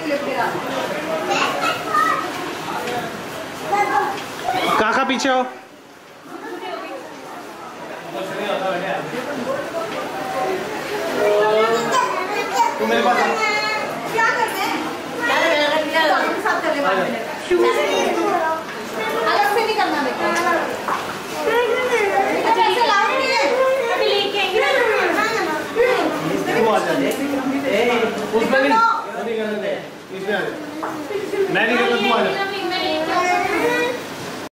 Clip गिरा काका पीछे हो? मेरे पास क्या करते हैं? वाले अलग से नहीं करना बेटा है। अभी लेके आएँगे। आ जा। ए, उसमें भी मैं नहीं करता तू आ जा